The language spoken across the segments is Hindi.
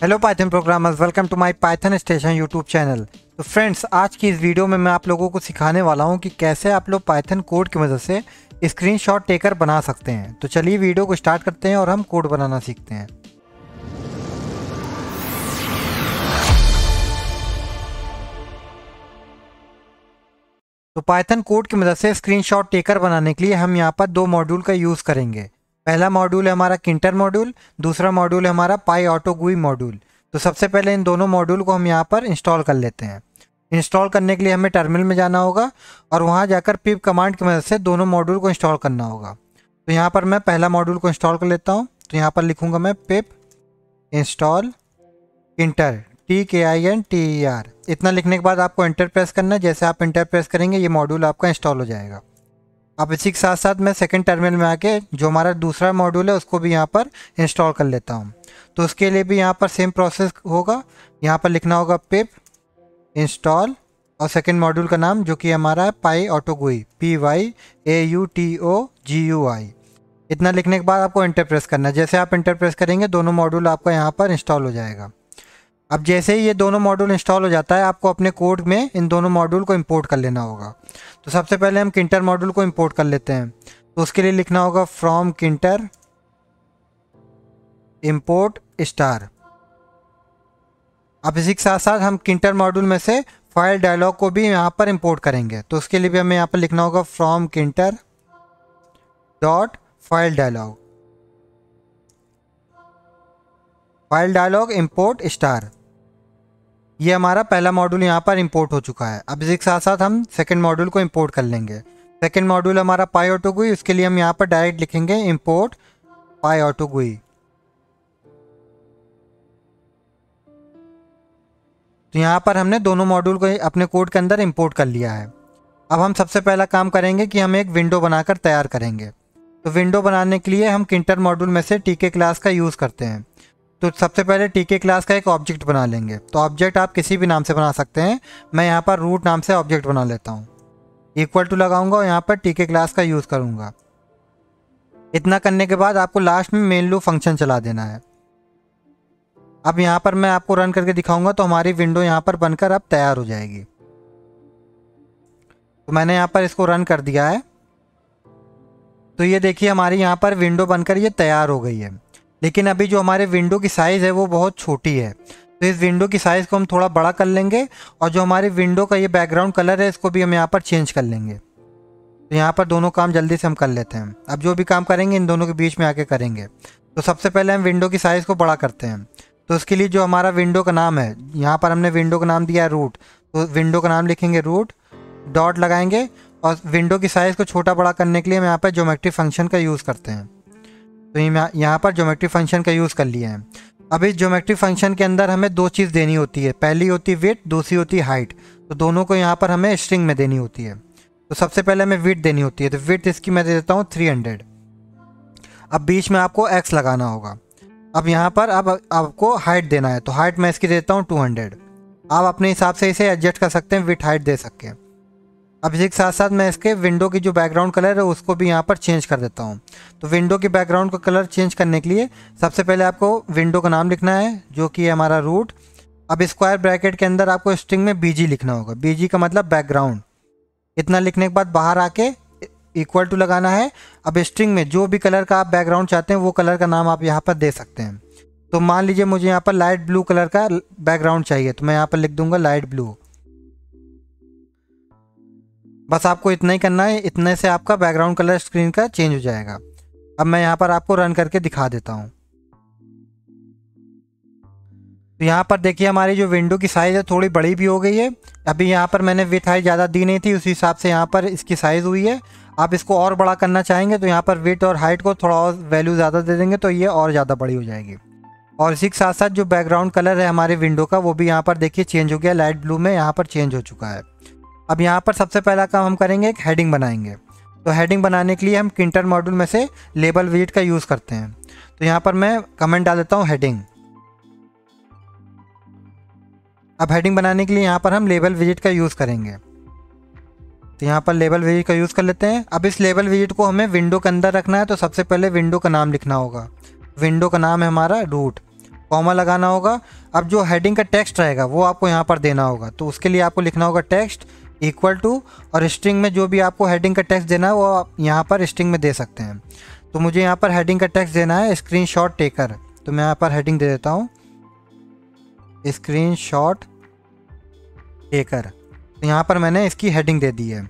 Hello Python programmers welcome to my Python station YouTube channel तो फ्रेंड्स आज की इस वीडियो में मैं आप लोगों को सिखाने वाला हूँ कि कैसे आप लोग पाइथन कोड की मदद से स्क्रीनशॉट टेकर बना सकते हैं। तो चलिए वीडियो को स्टार्ट करते हैं और हम कोड बनाना सीखते हैं। तो पाइथन कोड की मदद से स्क्रीनशॉट टेकर बनाने के लिए हम यहाँ पर दो मॉड्यूल का यूज़ करेंगे। पहला मॉड्यूल है हमारा किंटर मॉड्यूल दूसरा मॉड्यूल है हमारा पाई ऑटो गुई मॉड्यूल तो सबसे पहले इन दोनों मॉड्यूल को हम यहाँ पर इंस्टॉल कर लेते हैं। इंस्टॉल करने के लिए हमें टर्मिनल में जाना होगा और वहाँ जाकर पिप कमांड की मदद से दोनों मॉड्यूल को इंस्टॉल करना होगा। तो यहाँ पर मैं पहला मॉड्यूल को इंस्टॉल कर लेता हूँ। तो यहाँ पर लिखूँगा मैं पिप install enter T K I N T E R इतना लिखने के बाद आपको इंटर प्रेस करना है। जैसे आप इंटर प्रेस करेंगे, ये मॉड्यूल आपका इंस्टॉल हो जाएगा। अब इसी के साथ साथ मैं सेकंड टर्मिनल में आके जो हमारा दूसरा मॉड्यूल है, उसको भी यहाँ पर इंस्टॉल कर लेता हूँ। तो उसके लिए भी यहाँ पर सेम प्रोसेस होगा। यहाँ पर लिखना होगा पिप इंस्टॉल और सेकंड मॉड्यूल का नाम, जो कि हमारा है pyautogui P Y A U T O G U I इतना लिखने के बाद आपको इंटर प्रेस करना है। जैसे आप इंटर प्रेस करेंगे, दोनों मॉड्यूल आपका यहाँ पर इंस्टॉल हो जाएगा। अब जैसे ही ये दोनों मॉड्यूल इंस्टॉल हो जाता है, आपको अपने कोड में इन दोनों मॉड्यूल को इंपोर्ट कर लेना होगा। तो सबसे पहले हम किंटर मॉड्यूल को इंपोर्ट कर लेते हैं। तो उसके लिए लिखना होगा फ्रॉम किंटर इंपोर्ट स्टार अब इसी के साथ साथ हम किंटर मॉड्यूल में से फ़ाइल डायलॉग को भी यहाँ पर इंपोर्ट करेंगे। तो उसके लिए भी हमें यहाँ पर लिखना होगा from tkinter dot file dialog file dialog import star ये हमारा पहला मॉड्यूल यहाँ पर इंपोर्ट हो चुका है। अब इसी के साथ साथ हम सेकंड मॉड्यूल को इंपोर्ट कर लेंगे। सेकंड मॉड्यूल हमारा पाई ऑटो गुई उसके लिए हम यहाँ पर डायरेक्ट लिखेंगे इंपोर्ट पाई ऑटो गुई तो यहाँ पर हमने दोनों मॉड्यूल को अपने कोड के अंदर इंपोर्ट कर लिया है। अब हम सबसे पहला काम करेंगे कि हम एक विंडो बनाकर तैयार करेंगे। तो विंडो बनाने के लिए हम किंटर मॉड्यूल में से टीके क्लास का यूज़ करते हैं। तो सबसे पहले टीके क्लास का एक ऑब्जेक्ट बना लेंगे। तो ऑब्जेक्ट आप किसी भी नाम से बना सकते हैं। मैं यहाँ पर रूट नाम से ऑब्जेक्ट बना लेता हूँ। इक्वल टू लगाऊँगा और यहाँ पर टीके क्लास का यूज़ करूँगा। इतना करने के बाद आपको लास्ट में मेन लू फ़ंक्शन चला देना है। अब यहाँ पर मैं आपको रन करके दिखाऊँगा तो हमारी विंडो यहाँ पर बनकर अब तैयार हो जाएगी। तो मैंने यहाँ पर इसको रन कर दिया है। तो ये देखिए हमारी यहाँ पर विंडो बनकर ये तैयार हो गई है। लेकिन अभी जो हमारे विंडो की साइज़ है वो बहुत छोटी है। तो इस विंडो की साइज़ को हम थोड़ा बड़ा कर लेंगे और जो हमारे विंडो का ये बैकग्राउंड कलर है, इसको भी हम यहाँ पर चेंज कर लेंगे। तो यहाँ पर दोनों काम जल्दी से हम कर लेते हैं। अब जो भी काम करेंगे, इन दोनों के बीच में आके करेंगे। तो सबसे पहले हम विंडो की साइज़ को बड़ा करते हैं। तो उसके लिए जो हमारा विंडो का नाम है, यहाँ पर हमने विंडो का नाम दिया है रूट तो विंडो का नाम लिखेंगे रूट डॉट लगाएँगे और विंडो की साइज़ को छोटा बड़ा करने के लिए हम यहाँ पर ज्योमेट्री फ़ंक्शन का यूज़ करते हैं। तो यहाँ पर ज्योमेट्री फ़ंक्शन का यूज़ कर लिया है। अब इस ज्योमेट्री फ़ंक्शन के अंदर हमें दो चीज़ देनी होती है। पहली होती है विथ दूसरी होती है हाइट तो दोनों को यहाँ पर हमें स्ट्रिंग में देनी होती है। तो सबसे पहले हमें विथ देनी होती है। तो विथ इसकी मैं दे देता हूँ थ्री हंड्रेड अब बीच में आपको एक्स लगाना होगा। अब यहाँ पर अब आपको हाइट देना है। तो हाइट मैं इसकी देता हूँ टू हंड्रेड आप अपने हिसाब से इसे एडजस्ट कर सकते हैं विथ हाइट दे सकते हैं। अब इसी के साथ साथ मैं इसके विंडो की जो बैकग्राउंड कलर है, उसको भी यहाँ पर चेंज कर देता हूँ। तो विंडो की बैकग्राउंड का कलर चेंज करने के लिए सबसे पहले आपको विंडो का नाम लिखना है, जो कि है हमारा रूट अब स्क्वायर ब्रैकेट के अंदर आपको स्ट्रिंग में बीजी लिखना होगा। बीजी का मतलब बैकग्राउंड इतना लिखने के बाद बाहर आके इक्वल टू लगाना है। अब स्ट्रिंग में जो भी कलर का आप बैकग्राउंड चाहते हैं, वो कलर का नाम आप यहाँ पर दे सकते हैं। तो मान लीजिए मुझे यहाँ पर लाइट ब्लू कलर का बैकग्राउंड चाहिए तो मैं यहाँ पर लिख दूँगा लाइट ब्लू बस आपको इतना ही करना है, इतने से आपका बैकग्राउंड कलर स्क्रीन का चेंज हो जाएगा। अब मैं यहाँ पर आपको रन करके दिखा देता हूँ। तो यहाँ पर देखिए हमारी जो विंडो की साइज़ है, थोड़ी बड़ी भी हो गई है। अभी यहाँ पर मैंने विथ हाइट ज़्यादा दी नहीं थी, उसी हिसाब से यहाँ पर इसकी साइज़ हुई है। आप इसको और बड़ा करना चाहेंगे तो यहाँ पर विथ और हाइट को थोड़ा और वैल्यू ज़्यादा दे देंगे तो ये और ज़्यादा बड़ी हो जाएगी। और इसी के साथ साथ जो बैकग्राउंड कलर है हमारे विंडो का, वो भी यहाँ पर देखिए चेंज हो गया लाइट ब्लू में यहाँ पर चेंज हो चुका है। अब यहाँ पर सबसे पहला काम हम करेंगे, एक हेडिंग बनाएँगे। तो हेडिंग बनाने के लिए हम किंटर मॉड्यूल में से लेबल विज़िट का यूज़ करते हैं। तो यहाँ पर मैं कमेंट डाल देता हूँ हेडिंग अब हेडिंग बनाने के लिए यहाँ पर हम लेबल विज़िट का यूज़ करेंगे। तो यहाँ पर लेबल विज़िट का यूज़ कर लेते हैं। अब इस लेबल विज़िट को हमें विंडो के अंदर रखना है तो सबसे पहले विंडो का नाम लिखना होगा। विंडो का नाम है हमारा रूट कॉमा लगाना होगा। अब जो हेडिंग का टेक्स्ट रहेगा, वो आपको यहाँ पर देना होगा। तो उसके लिए आपको लिखना होगा टेक्स्ट इक्वल टू और स्ट्रिंग में जो भी आपको हेडिंग का टेक्स्ट देना है, वो आप यहाँ पर स्ट्रिंग में दे सकते हैं। तो मुझे यहाँ पर हेडिंग का टेक्स्ट देना है स्क्रीन शॉट टेकर तो मैं यहाँ पर हेडिंग दे देता हूँ। स्क्रीन शॉट टेकर तो यहाँ पर मैंने इसकी हेडिंग दे दी है।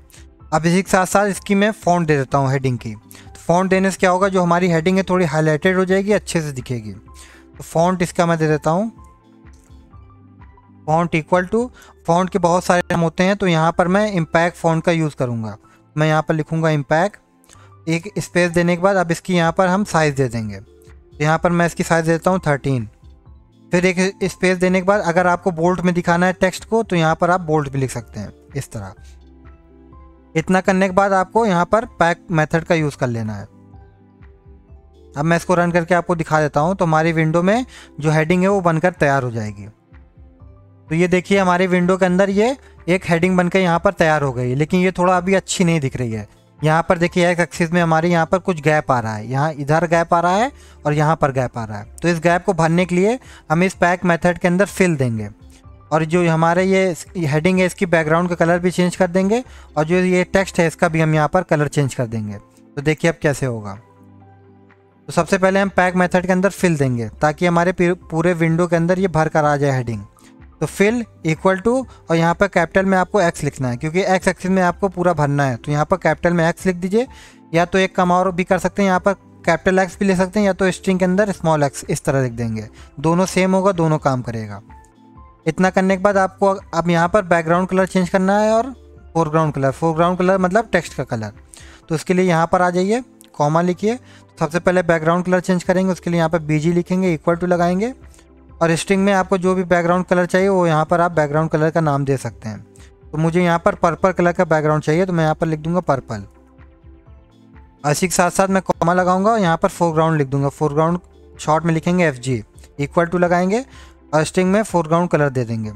अब इसी के साथ साथ इसकी मैं फ़ॉन्ट दे देता हूँ हेडिंग की। तो फ़ॉन्ट देने से क्या होगा? जो हमारी हेडिंग है, थोड़ी हाईलाइटेड हो जाएगी, अच्छे से दिखेगी। तो फ़ॉन्ट इसका मैं दे देता हूँ। फ़ॉन्ट इक्वल टू फ़ॉन्ट के बहुत सारे नाम होते हैं तो यहाँ पर मैं इम्पैक्ट फ़ॉन्ट का यूज़ करूँगा। मैं यहाँ पर लिखूँगा इम्पैक्ट एक स्पेस देने के बाद अब इसकी यहाँ पर हम साइज़ दे देंगे। यहाँ पर मैं इसकी साइज़ देता हूँ थर्टीन फिर एक स्पेस देने के बाद अगर आपको बोल्ट में दिखाना है टेक्स्ट को तो यहाँ पर आप बोल्ट भी लिख सकते हैं, इस तरह। इतना करने के बाद आपको यहाँ पर पैक मेथड का यूज़ कर लेना है। अब मैं इसको रन करके आपको दिखा देता हूँ तो हमारी विंडो में जो हेडिंग है वो बनकर तैयार हो जाएगी। तो ये देखिए हमारे विंडो के अंदर ये एक हेडिंग बनकर यहाँ पर तैयार हो गई लेकिन ये थोड़ा अभी अच्छी नहीं दिख रही है। यहाँ पर देखिए एक एक्सिस में हमारे यहाँ पर कुछ गैप आ रहा है। यहाँ इधर गैप आ रहा है और यहाँ पर गैप आ रहा है। तो इस गैप को भरने के लिए हम इस पैक मेथड के अंदर फिल देंगे। और जो हमारे ये हेडिंग है, इसकी बैकग्राउंड का कलर भी चेंज कर देंगे और जो ये टेक्स्ट है, इसका भी हम यहाँ पर कलर चेंज कर देंगे। तो देखिए अब कैसे होगा। तो सबसे पहले हम पैक मेथड के अंदर फिल देंगे, ताकि हमारे पूरे विंडो के अंदर ये भर कर आ जाए हेडिंग तो फिल इक्वल टू और यहाँ पर कैपिटल में आपको एक्स लिखना है, क्योंकि एक्स एक्सिस में आपको पूरा भरना है। तो यहाँ पर कैपिटल में एक्स लिख दीजिए, या तो एक कम और भी कर सकते हैं, यहाँ पर कैपिटल एक्स भी ले सकते हैं, या तो स्ट्रिंग के अंदर स्मॉल एक्स इस तरह लिख देंगे। दोनों सेम होगा, दोनों काम करेगा। इतना करने के बाद आपको अब यहाँ पर बैकग्राउंड कलर चेंज करना है और फोरग्राउंड कलर फोरग्राउंड कलर मतलब टेक्स्ट का कलर तो उसके लिए यहाँ पर आ जाइए कॉमा लिखिए। सबसे पहले बैकग्राउंड कलर चेंज करेंगे, उसके लिए यहाँ पर बीजी लिखेंगे इक्वल टू लगाएँगे। और स्ट्रिंग में आपको जो भी बैकग्राउंड कलर चाहिए, वो यहाँ पर आप बैकग्राउंड कलर का नाम दे सकते हैं। तो मुझे यहाँ पर पर्पल कलर का बैकग्राउंड चाहिए तो मैं यहाँ पर लिख दूँगा पर्पल इसी के साथ साथ मैं कॉमा लगाऊँगा और यहाँ पर फोरग्राउंड लिख दूँगा। फोरग्राउंड शॉर्ट में लिखेंगे एफ़ जी इक्वल टू लगाएँगे और स्ट्रिंग में फोरग्राउंड कलर दे देंगे।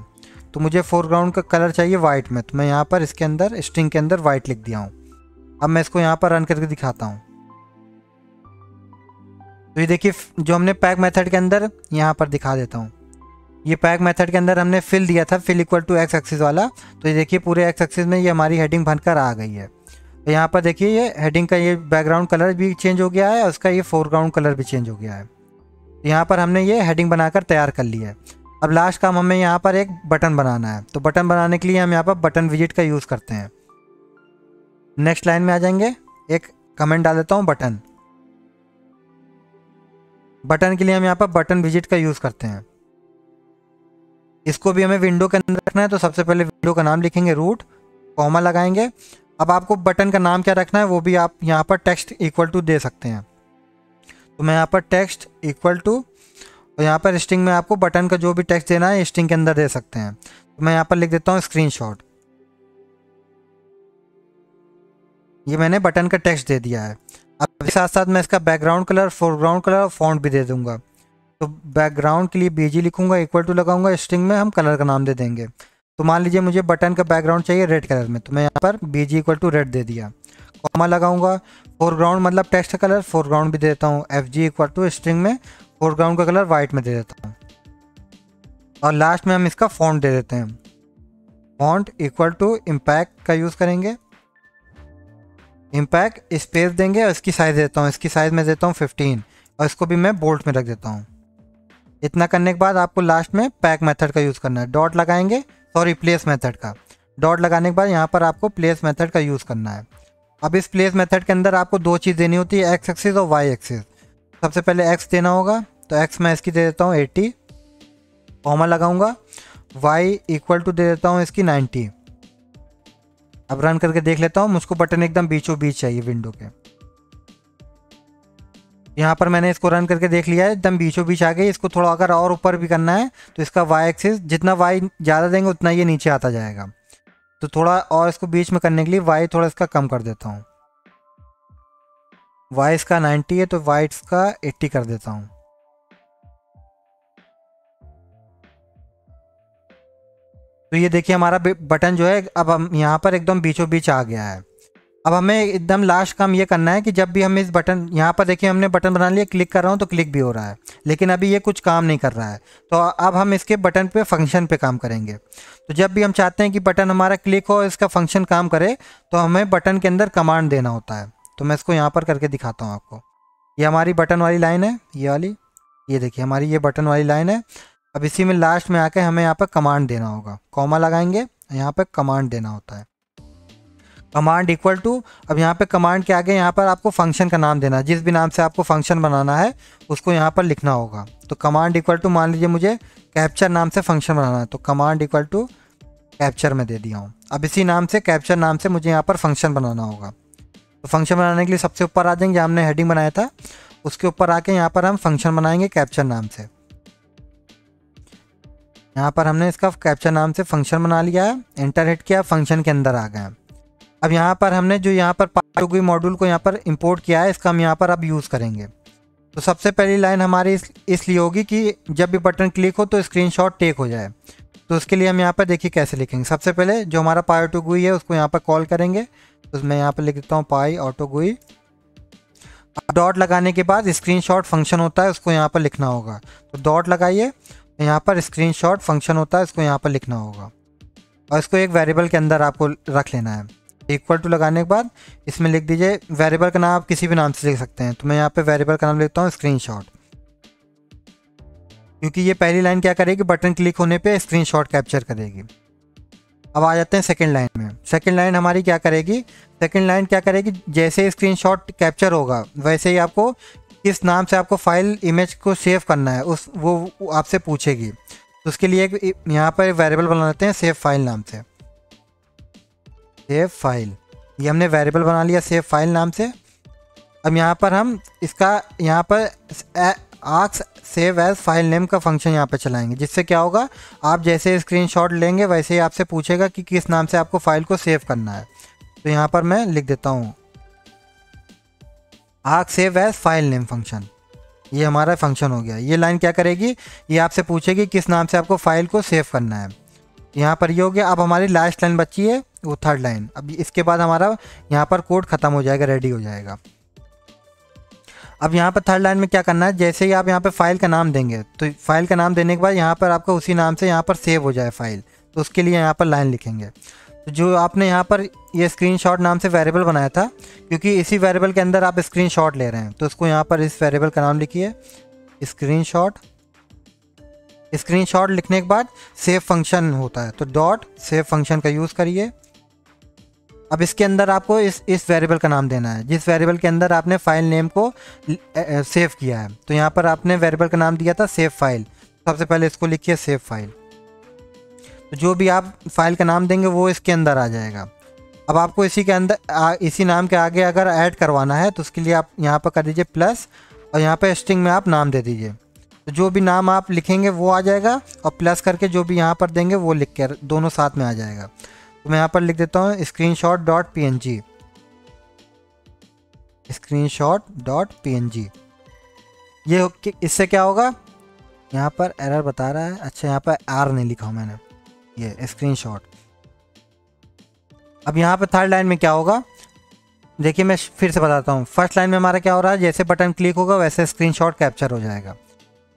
तो मुझे फोरग्राउंड का कलर चाहिए वाइट में तो मैं यहाँ पर इसके अंदर स्ट्रिंग के अंदर वाइट लिख दिया हूँ। अब मैं इसको यहाँ पर रन करके दिखाता हूँ। तो ये देखिए जो हमने पैक मेथड के अंदर यहाँ पर दिखा देता हूँ। ये पैक मेथड के अंदर हमने फिल दिया था fill equal to X axis वाला। तो ये देखिए, पूरे एक्स एक्सिस में ये हमारी हेडिंग बनकर आ गई है। तो यहाँ पर देखिए, ये हेडिंग का ये बैकग्राउंड कलर भी चेंज हो गया है और उसका ये फोरग्राउंड कलर भी चेंज हो गया है। तो यहाँ पर हमने ये हेडिंग बनाकर तैयार कर लिया है। अब लास्ट काम हमें यहाँ पर एक बटन बनाना है। तो बटन बनाने के लिए हम यहाँ पर बटन विज़िट का यूज़ करते हैं। नेक्स्ट लाइन में आ जाएँगे। एक कमेंट डाल देता हूँ बटन बटन के लिए हम यहाँ पर बटन विज़िट का यूज़ करते हैं। इसको भी हमें विंडो के अंदर रखना है तो सबसे पहले विंडो का नाम लिखेंगे रूट, कॉमा लगाएँगे। अब आपको बटन का नाम क्या रखना है, वो भी आप यहाँ पर टेक्स्ट इक्वल टू दे सकते हैं। तो मैं यहाँ पर टेक्स्ट इक्वल टू, और यहाँ पर स्ट्रिंग में आपको बटन का जो भी टेक्स्ट देना है, स्ट्रिंग के अंदर दे सकते हैं। तो मैं यहाँ पर लिख देता हूँ स्क्रीन ये मैंने बटन का टेक्स्ट दे दिया है। अब साथ साथ मैं इसका बैकग्राउंड कलर फोरग्राउंड कलर और फॉन्ट भी दे दूँगा। तो बैकग्राउंड के लिए बीजी लिखूँगा इक्वल टू लगाऊँगा स्ट्रिंग में हम कलर का नाम दे देंगे। तो मान लीजिए मुझे बटन का बैकग्राउंड चाहिए रेड कलर में तो मैं यहाँ पर बीजी इक्वल टू रेड दे दिया। कॉमा लगाऊँगा फोरग्राउंड मतलब टेक्स्ट कलर फोरग्राउंड भी देता हूँ F G equal to string में फोरग्राउंड का कलर वाइट में दे देता हूँ। और लास्ट में हम इसका फॉन्ट दे देते हैं। फॉन्ट इक्वल टू इम्पैक्ट का यूज़ करेंगे। इम्पैक्ट स्पेस देंगे और इसकी साइज़ देता हूँ। इसकी साइज़ में देता हूँ फिफ्टीन और इसको भी मैं बोल्ट में रख देता हूँ। इतना करने के बाद आपको लास्ट में पैक मेथड का यूज़ करना है। डॉट लगाएँगे सॉरी प्लेस मेथड का। डॉट लगाने के बाद यहाँ पर आपको प्लेस मेथड का यूज़ करना है। अब इस प्लेस मेथड के अंदर आपको दो चीज़ देनी होती है एक्स एक्सिस और वाई एक्सिस सबसे पहले एक्स देना होगा तो एक्स मैं इसकी दे देता हूँ एट्टी कॉमा लगाऊँगा वाई इक्वल टू दे देता हूँ इसकी नाइन्टी अब रन करके देख लेता हूँ, मुझको बटन एकदम बीचों बीच चाहिए विंडो के। यहाँ पर मैंने इसको रन करके देख लिया है, एकदम बीचों बीच आ गई, इसको थोड़ा अगर और ऊपर भी करना है तो इसका वाई एक्सिस जितना वाई ज़्यादा देंगे, उतना ये नीचे आता जाएगा। तो थोड़ा और इसको बीच में करने के लिए वाई थोड़ा इसका कम कर देता हूँ। वाई इसका 90 है तो वाई इसका 80 कर देता हूँ। तो ये देखिए हमारा बटन जो है, अब हम यहाँ पर एकदम बीचों बीच आ गया है। अब हमें एकदम लास्ट काम ये करना है कि जब भी हम इस बटन, यहाँ पर देखिए हमने बटन बना लिया, क्लिक कर रहा हूँ तो क्लिक भी हो रहा है। लेकिन अभी ये कुछ काम नहीं कर रहा है। तो अब हम इसके बटन पे, फ़ंक्शन पे काम करेंगे। तो जब भी हम चाहते हैं कि बटन हमारा क्लिक हो, इसका फ़ंक्शन काम करे तो हमें बटन के अंदर कमांड देना होता है। तो मैं इसको यहाँ पर करके दिखाता हूँ आपको। ये हमारी बटन वाली लाइन है, ये वाली। ये देखिए हमारी ये बटन वाली लाइन है। अब इसी में लास्ट में आके हमें यहाँ पर कमांड देना होगा। कॉमा लगाएँगे, यहाँ पर कमांड देना होता है। कमांड इक्वल टू अब यहाँ पे कमांड के आगे यहाँ पर आपको फ़ंक्शन का नाम देना है। जिस भी नाम से आपको फ़ंक्शन बनाना है, उसको यहाँ पर लिखना होगा। तो कमांड इक्वल टू मान लीजिए मुझे कैप्चर नाम से फ़ंक्शन बनाना है तो कमांड इक्वल टू कैप्चर में दे दिया हूँ। अब इसी नाम से कैप्चर नाम से मुझे यहाँ पर फ़ंक्शन बनाना होगा। तो फ़ंक्शन बनाने के लिए सबसे ऊपर आ जाएँगे हमने हेडिंग बनाया था, उसके ऊपर आके यहाँ पर हम फ़ंक्शन बनाएँगे कैप्चर नाम से। यहाँ पर हमने इसका कैप्चर नाम से फ़ंक्शन बना लिया है। इंटर हिट किया फ़ंक्शन के अंदर आ गए अब यहाँ पर हमने जो यहाँ पर पार्टोगी मॉड्यूल को यहाँ पर इंपोर्ट किया है, इसका हम यहाँ पर अब यूज़ करेंगे। तो सबसे पहली लाइन हमारी इस, इसलिए होगी कि जब भी बटन क्लिक हो तो स्क्रीनशॉट टेक हो जाए। तो उसके लिए हम यहाँ पर देखिए कैसे लिखेंगे। सबसे पहले जो हमारा पाई ऑटो गुई है, उसको यहाँ पर कॉल करेंगे। तो मैं यहाँ पर लिख देता हूँ पाई ऑटो गुई डॉट लगाने के बाद स्क्रीनशॉट फ़ंक्शन होता है, उसको यहाँ पर लिखना होगा। तो डॉट लगाइए। यहाँ पर स्क्रीनशॉट फ़ंक्शन होता है, इसको यहाँ पर लिखना होगा। और इसको एक वेरिएबल के अंदर आपको रख लेना है। इक्वल टू लगाने के बाद इसमें लिख दीजिए वेरिएबल का नाम आप किसी भी नाम से लिख सकते हैं। तो मैं यहाँ पे वेरिएबल का नाम लिखता हूँ स्क्रीनशॉट क्योंकि ये पहली लाइन क्या करेगी? बटन क्लिक होने पे स्क्रीनशॉट कैप्चर करेगी। अब आ जाते हैं सेकंड लाइन में। सेकंड लाइन हमारी क्या करेगी? सेकेंड लाइन क्या करेगी? जैसे स्क्रीनशॉट कैप्चर होगा, वैसे ही आपको किस नाम से आपको फ़ाइल इमेज को सेव करना है, उस, वो आपसे पूछेगी। तो उसके लिए एक यहाँ पर वेरिएबल बना लेते हैं सेव फ़ाइल नाम से। सेव फ़ाइल ये हमने वेरिएबल बना लिया सेव फ़ाइल नाम से। अब यहाँ पर हम इसका, यहाँ पर आक्स सेव एज फ़ाइल नेम का फ़ंक्शन यहाँ पर चलाएँगे, जिससे क्या होगा, आप जैसे स्क्रीनशॉट लेंगे, वैसे ही आपसे पूछेगा कि किस नाम से आपको फ़ाइल को सेव करना है। तो यहाँ पर मैं लिख देता हूँ। Ask save as file name function ये हमारा फ़ंक्शन हो गया। ये लाइन क्या करेगी? ये आपसे पूछेगी किस नाम से आपको फ़ाइल को सेव करना है। यहाँ पर ये हो गया। अब हमारी लास्ट लाइन बची है, वो थर्ड लाइन अब इसके बाद हमारा यहाँ पर कोड ख़त्म हो जाएगा रेडी हो जाएगा। अब यहाँ पर थर्ड लाइन में क्या करना है? जैसे ही आप यहाँ पर फ़ाइल का नाम देंगे तो फ़ाइल का नाम देने के बाद यहाँ पर आपका उसी नाम से यहाँ पर सेव हो जाए फ़ाइल तो उसके लिए यहाँ पर लाइन लिखेंगे। तो जो आपने यहाँ पर ये स्क्रीनशॉट नाम से वेरिएबल बनाया था, क्योंकि इसी वेरिएबल के अंदर आप स्क्रीनशॉट ले रहे हैं तो उसको यहाँ पर इस वेरिएबल का नाम लिखिए स्क्रीनशॉट स्क्रीनशॉट लिखने के बाद सेव फ़ंक्शन होता है तो डॉट सेव फ़ंक्शन का यूज़ करिए। अब इसके अंदर आपको इस इस वेरिएबल का नाम देना है, जिस वेरिएबल के अंदर आपने फ़ाइल नेम को सेव किया है तो यहाँ पर आपने वेरिएबल का नाम दिया था सेव फ़ाइल सबसे पहले इसको लिखिए सेव फ़ाइल तो जो भी आप फ़ाइल का नाम देंगे, वो इसके अंदर आ जाएगा। अब आपको इसी के अंदर इसी नाम के आगे अगर ऐड करवाना है तो उसके लिए आप यहाँ पर कर दीजिए प्लस और यहाँ पर स्ट्रिंग में आप नाम दे दीजिए। तो जो भी नाम आप लिखेंगे, वो आ जाएगा, और प्लस करके जो भी यहाँ पर देंगे, वो लिख कर दोनों साथ में आ जाएगा। तो मैं यहाँ पर लिख देता हूँ screenshot dot P N G screenshot dot P N G ये इससे क्या होगा? यहाँ पर एरर बता रहा है। अच्छा यहाँ पर आर नहीं लिखा हूँ मैंने। ये स्क्रीन शॉट अब यहाँ पर थर्ड लाइन में क्या होगा? देखिए, मैं फिर से बताता हूँ। फ़र्स्ट लाइन में हमारा क्या हो रहा है? जैसे बटन क्लिक होगा, वैसे स्क्रीनशॉट कैप्चर हो जाएगा।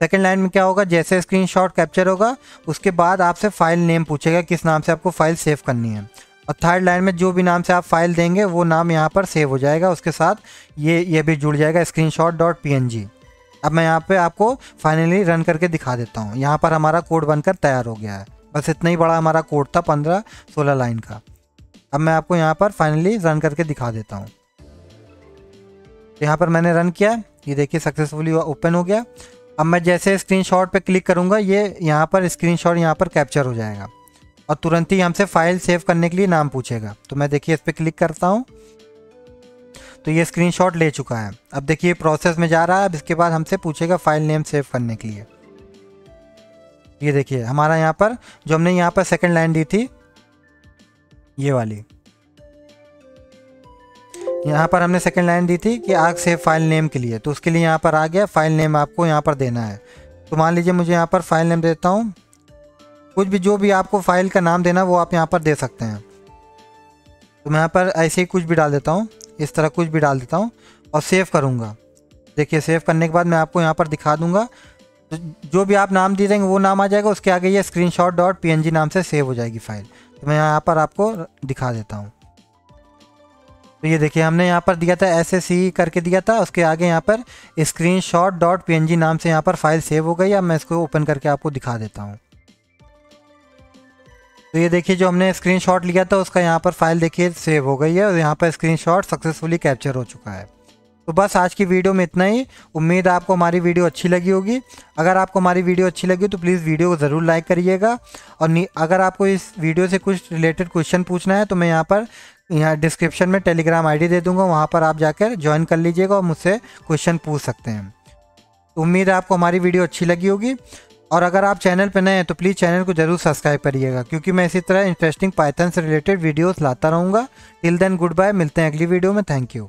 सेकेंड लाइन में क्या होगा? जैसे स्क्रीनशॉट कैप्चर होगा, उसके बाद आपसे फ़ाइल नेम पूछेगा, किस नाम से आपको फ़ाइल सेव करनी है। और थर्ड लाइन में जो भी नाम से आप फ़ाइल देंगे, वो नाम यहाँ पर सेव हो जाएगा। उसके साथ ये ये भी जुड़ जाएगा screen dot P N G अब मैं यहाँ पे आपको फाइनली रन करके दिखा देता हूँ। यहाँ पर हमारा कोड बनकर तैयार हो गया है। बस इतना ही बड़ा हमारा कोड था पंद्रह सोलह लाइन का। अब मैं आपको यहाँ पर फाइनली रन करके दिखा देता हूँ। यहाँ पर मैंने रन किया, ये देखिए सक्सेसफुली ओपन हो गया। अब मैं जैसे स्क्रीनशॉट पे क्लिक करूँगा, ये यहाँ पर स्क्रीनशॉट यहाँ पर कैप्चर हो जाएगा। और तुरंत ही हमसे फ़ाइल सेव करने के लिए नाम पूछेगा। तो मैं देखिए इस पर क्लिक करता हूँ। तो ये स्क्रीनशॉट ले चुका है। अब देखिए प्रोसेस में जा रहा है, अब इसके बाद हमसे पूछेगा फ़ाइल नेम सेव करने के लिए। ये देखिए, हमारा यहाँ पर, जो हमने यहाँ पर सेकंड लाइन दी थी, ये वाली। यहाँ पर हमने सेकंड लाइन दी थी कि आग सेव फ़ाइल नेम के लिए। तो उसके लिए यहाँ पर आ गया फ़ाइल नेम आपको यहाँ पर देना है। तो मान लीजिए मुझे यहाँ पर फ़ाइल नेम देता हूँ। कुछ भी, जो भी आपको फ़ाइल का नाम देना वो आप यहाँ पर दे सकते हैं। तो मैं यहाँ पर ऐसे ही कुछ भी डाल देता हूँ। इस तरह कुछ भी डाल देता हूँ। और सेव करूँगा। देखिए सेव करने के बाद मैं आपको यहाँ पर दिखा दूँगा। जो भी आप नाम दे देंगे, वो नाम आ जाएगा, उसके आगे ये स्क्रीन शॉट डॉट पीएनजी नाम से सेव हो जाएगी फ़ाइल तो मैं यहाँ पर आपको दिखा देता हूँ। तो ये देखिए, हमने यहाँ पर दिया था एस एस सी करके दिया था, उसके आगे यहाँ पर screenshot dot P N G नाम से यहाँ पर फ़ाइल सेव हो गई, अब मैं इसको ओपन करके आपको दिखा देता हूँ। तो ये देखिए, जो हमने स्क्रीनशॉट लिया था, उसका यहाँ पर फ़ाइल देखिए सेव हो गई है, और यहाँ पर स्क्रीनशॉट सक्सेसफुली कैप्चर हो चुका है। तो बस आज की वीडियो में इतना ही। उम्मीद आपको हमारी वीडियो अच्छी लगी होगी। अगर आपको हमारी वीडियो अच्छी लगी तो प्लीज़ वीडियो को ज़रूर लाइक करिएगा। और अगर आपको इस वीडियो से कुछ रिलेटेड क्वेश्चन पूछना है तो मैं यहाँ पर, यहाँ डिस्क्रिप्शन में टेलीग्राम आईडी दे दूँगा। वहाँ पर आप जाकर ज्वाइन कर लीजिएगा और मुझसे क्वेश्चन पूछ सकते हैं। तो उम्मीद है आपको हमारी वीडियो अच्छी लगी होगी। और अगर आप चैनल पर नए हैं तो प्लीज़ चैनल को ज़रूर सब्सक्राइब करिएगा, क्योंकि मैं इसी तरह इंटरेस्टिंग पाइथन से रिलेटेड वीडियोस लाता रहूँगा। टिल देन गुड बाय मिलते हैं अगली वीडियो में। Thank you